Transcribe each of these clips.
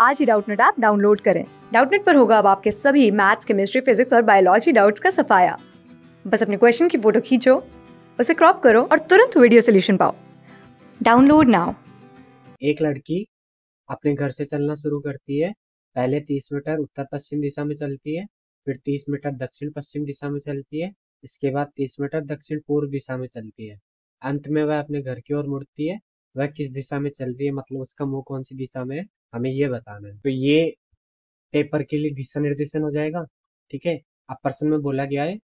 आज ही Doubtnut app download करें। डाउटनेट पर होगा अब आपके सभी मैथ्स, केमिस्ट्री, फिजिक्स और बायोलॉजी डाउट्स का सफाया। बस अपने क्वेश्चन की फ़ोटो खींचो, उसे क्रॉप करो और तुरंत वीडियो सोल्यूशन पाओ। Download now. एक लड़की अपने घर से चलना शुरू करती है। पहले तीस मीटर उत्तर पश्चिम दिशा में चलती है, फिर तीस मीटर दक्षिण पश्चिम दिशा में चलती है, इसके बाद तीस मीटर दक्षिण पूर्व दिशा में चलती है। अंत में वह अपने घर की ओर मुड़ती है। वह किस दिशा में चल रही है मतलब उसका मुँह कौन सी दिशा में है, हमें ये बताना है। तो ये पेपर के लिए दिशा निर्देशन हो जाएगा, ठीक है? अब प्रश्न में बोला गया है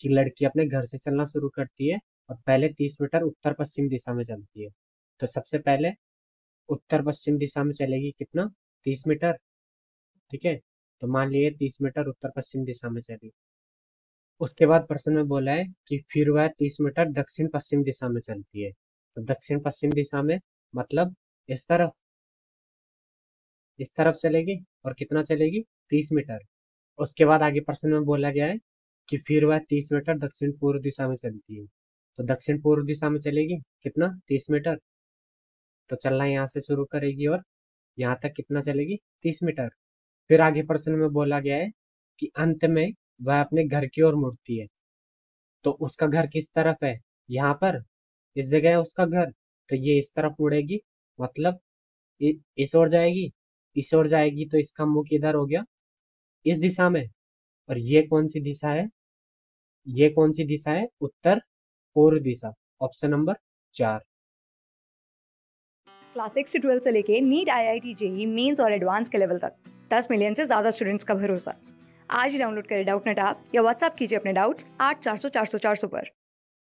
कि लड़की अपने घर से चलना शुरू करती है और पहले तीस मीटर उत्तर पश्चिम दिशा में चलती है। तो सबसे पहले उत्तर पश्चिम दिशा में चलेगी कितना? तीस मीटर, ठीक है? तो मान लिए तीस मीटर उत्तर पश्चिम दिशा में चली। उसके बाद प्रश्न में बोला है कि फिर वह तीस मीटर दक्षिण पश्चिम दिशा में चलती है। तो दक्षिण पश्चिम दिशा में मतलब इस तरफ़ इस तरफ़ चलेगी और कितना चलेगी? तीस मीटर। उसके बाद आगे प्रश्न में बोला गया है कि फिर वह तीस मीटर दक्षिण पूर्व दिशा में चलती है। तो दक्षिण पूर्व दिशा में चलेगी कितना? तीस मीटर। तो चलना यहाँ से शुरू करेगी और यहाँ तक कितना चलेगी? तीस मीटर। फिर आगे प्रश्न में बोला गया है कि अंत में वह अपने घर की ओर मुड़ती है। तो उसका घर किस तरफ़ है? यहाँ पर। इस जगह है उसका घर? तो ये इस तरफ़ उड़ेगी मतलब इस ओर जाएगी, इस ओर जाएगी तो इसका मुख इधर हो गया। इस दिशा में, और ये कौन सी दिशा है? ये कौन सी दिशा है? उत्तर पूर्व दिशा, ऑप्शन नंबर चार। क्लास सिक्स से ट्वेल्थ से लेके NEET I I T JEE mains और एडवांस के लेवल तक, दस मिलियन से ज़्यादा स्टूडेंट्स का भरोसा। आज ही डाउनलोड करें डाउट नेट आप या व्हाट्सअप कीजिए अपने डाउट्स आठ चार सौ चार सौ चार सौ पर।